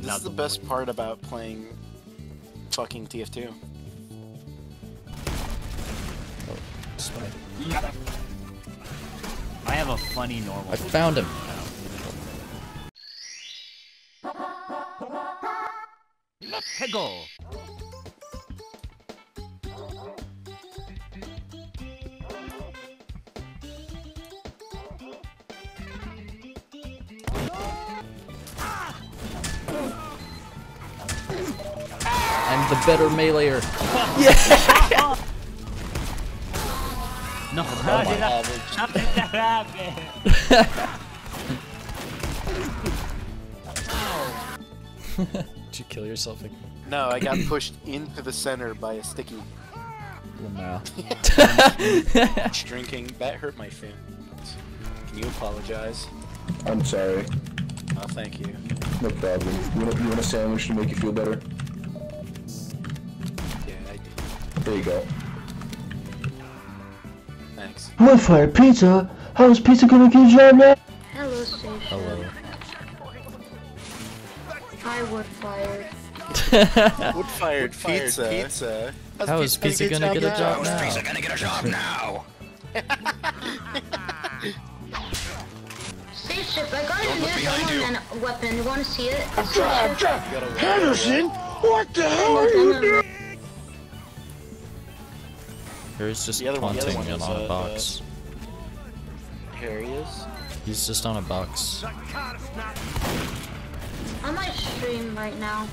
This Not is the the best part about playing fucking TF2. I have a funny normal. I found him. Let's go. The better meleeer. yeah! No, Oh my did, god, how did that happen? Did you kill yourself again? No, I got pushed into the center by a sticky Lamau. drinking. That hurt my feelings. Can you apologize? I'm sorry. Oh, thank you. No problem. You want, you want a sandwich to make you feel better? There you go. Thanks. Woodfire Pizza? How is pizza gonna get a job now? Hello, Station. Hello. Hi, Woodfire. Wood-fired pizza. pizza. How's How is pizza gonna get a job now? Pizza gonna get a job now? Spaceship, I got a new behind weapon. You wanna see it? Henderson? What the hell are you doing? Harry's just The other one- the other taunting one is, on a uh, box. Here he is. He's just on a box. I might stream right now.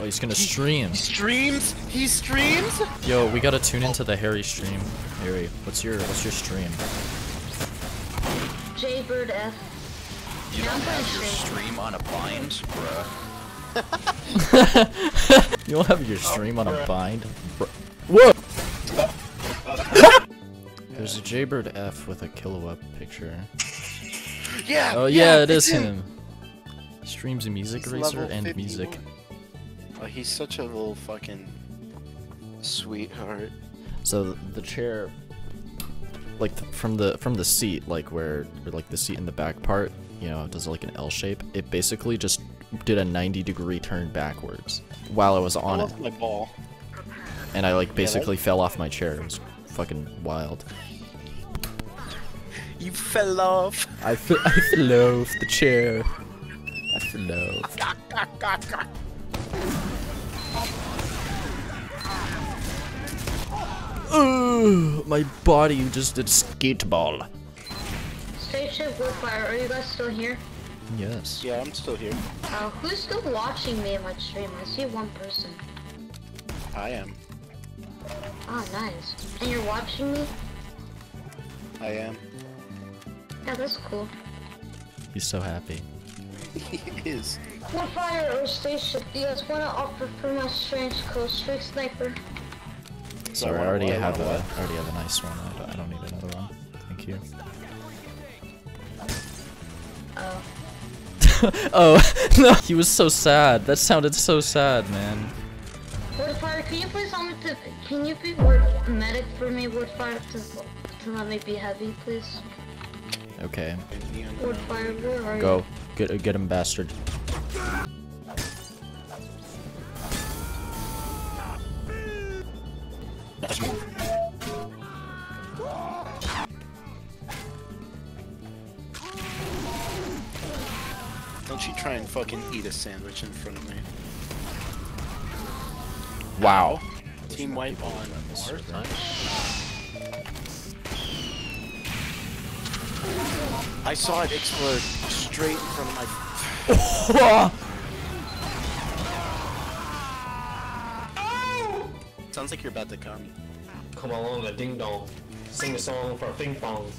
Oh, he's gonna stream. He streams? He streams? Yo, we gotta tune into the Harry stream. Harry, what's your what's your stream? Jaybird F. You Yeah, don't have your stream. stream on a bind, bruh. You don't have your stream on a bind. Bro- There's a Jaybird F with a kilowatt picture. Yeah. Oh yeah, it it's is him. Streams a music He's racer and 51. music. Oh, he's such a little fucking sweetheart. So the chair, like th- from the from the seat, like where, where like the seat in the back part, you know, does like an L shape. It basically just did a 90 degree turn backwards while I was on I it, my ball. and I like basically fell off my chair. It was fucking wild. You fell off. I fell off the chair. I fell off. Ugh, my body just did skateball. Spaceship Woodfire, are you guys still here? Yes. Yeah, I'm still here. Uh, who's still watching me in my stream? I see one person. I am. Oh, nice. And you're watching me? I am. Yeah, that's cool. He's so happy. he is. Woodfire or Spaceship, do you guys wanna offer for my strange code Strike Sniper? Sorry, I already what- have what- a I already have a nice one. I don't, I don't need another one. Thank you. Oh. oh no, he was so sad. That sounded so sad, man. Woodfire, can you please help me to, can you be word medic for me, Woodfire, to, to let me be heavy, please? Okay, Woodfire, where are you? go get uh, get him, bastard. Don't you try and fucking eat a sandwich in front of me. Wow. Team wipe on. I saw it explode straight in front of my. Sounds like you're about to come. Come along, a ding dong. Sing a song for a ping pong.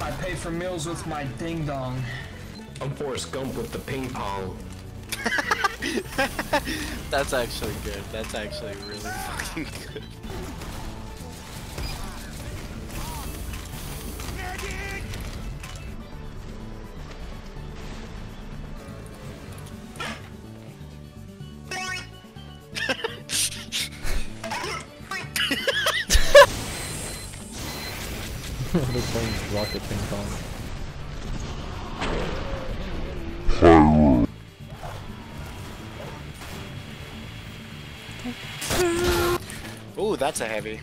I pay for meals with my ding dong. I'm Forrest Gump with the ping pong. That's actually good. That's actually really fucking good. They're playing rocket ping pong. Ooh, that's a heavy.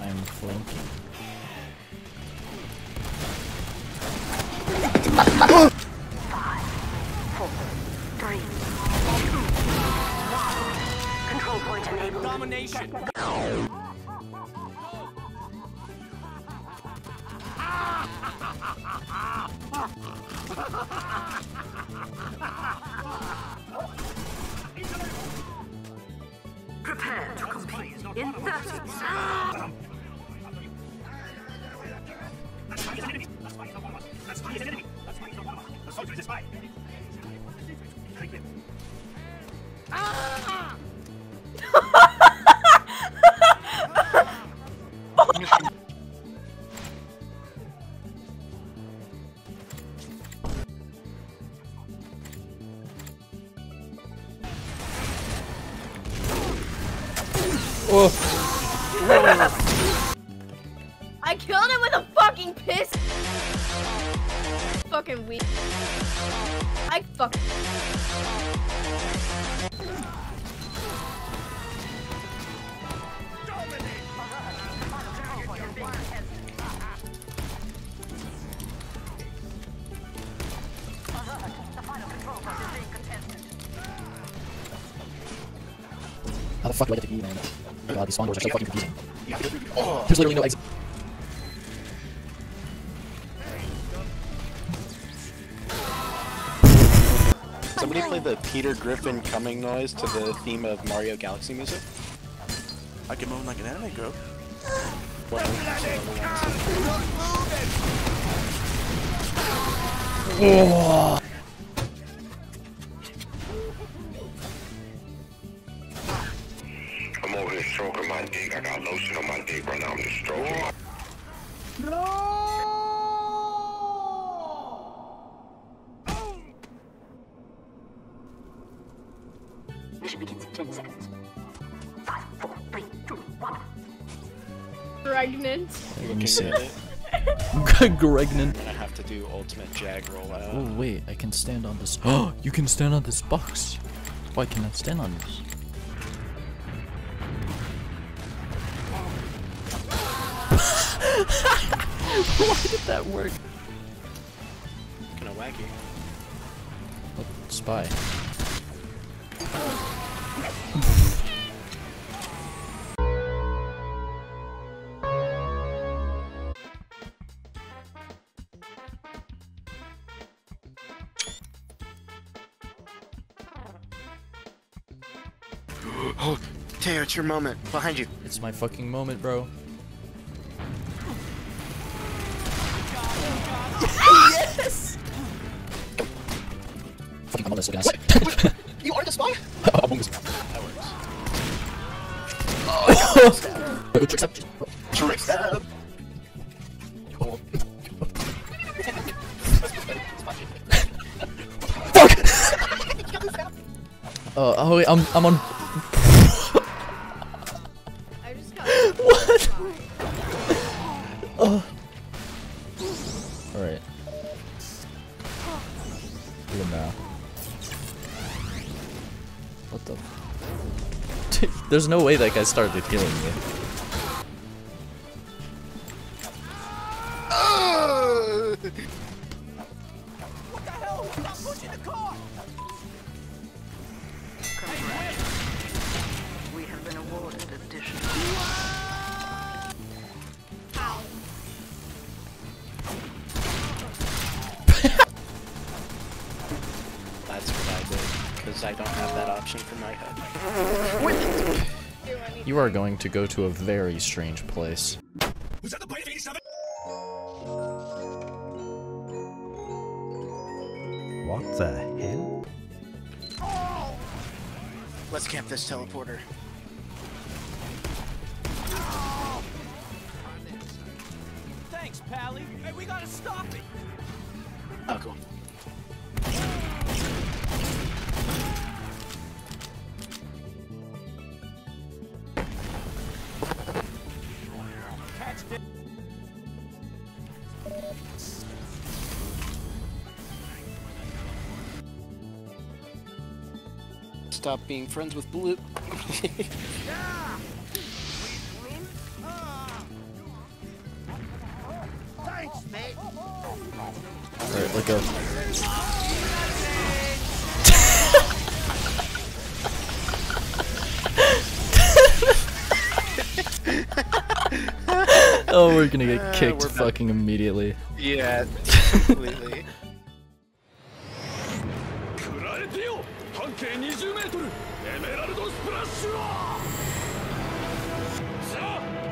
I'm flanking. Control point enabled. Domination. in 30 seconds. I killed him with a fucking piss. Fucking weak. I fuck. How the fuck do I get to E, man? Uh, oh god, these spawn doors are so fucking confusing. There's literally no exit. Somebody play the Peter Griffin coming noise to the theme of Mario Galaxy music. I can move like an anime girl. I'm my dick. I got lotion on my dick right now. I'm just stroking my Mission begins in 10 seconds. 5, 4, 3, 2, 1. Pregnant. Let me see. It, Gregnant. I have to do ultimate jag rollout. Oh wait, I can stand on this. Oh, you can stand on this box. Why can I stand on this? Why did that work? Kinda wacky. What spy? Oh, Teo, it's your moment. Behind you. It's my fucking moment, bro. Fucking I'm on this again. You are the spy? Oh, boom. That works. Trick step. Trick stab. Uh, oh wait, I'm I'm on. There's no way that guy started healing me. You are going to go to a very strange place. What the hell? Oh! Let's camp this teleporter. Thanks, Pally. Hey, we gotta stop it. Oh, cool. Stop being friends with Blue. Thanks, mate. Alright, let go. oh, we're gonna get Uh, kicked we're back. fucking immediately. yeah, completely. 半径20メートルエメラルドスプラッシュはザ・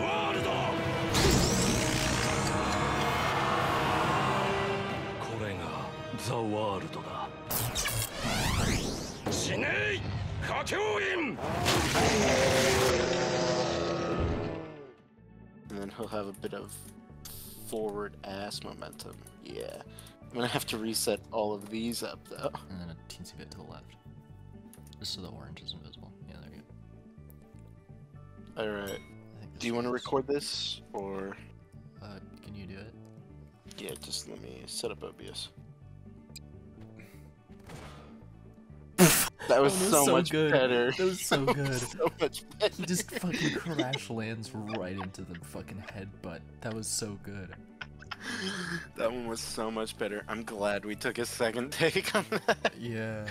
ワールドこれがザ・ワールドだ死ねい花京院 And then he'll have a bit of forward ass momentum. Yeah. I'm gonna have to reset all of these up though. And then a teensy bit to the left. Just so the orange is invisible. Yeah, there you go. Alright. Do you want to record this? Or. Uh, can you do it? Yeah, just let me set up OBS. That was, Oh, that was so, so much good. better. That was so good. so much better. He just fucking crash lands right into the fucking headbutt. That was so good. That one was so much better. I'm glad we took a second take on that. Yeah.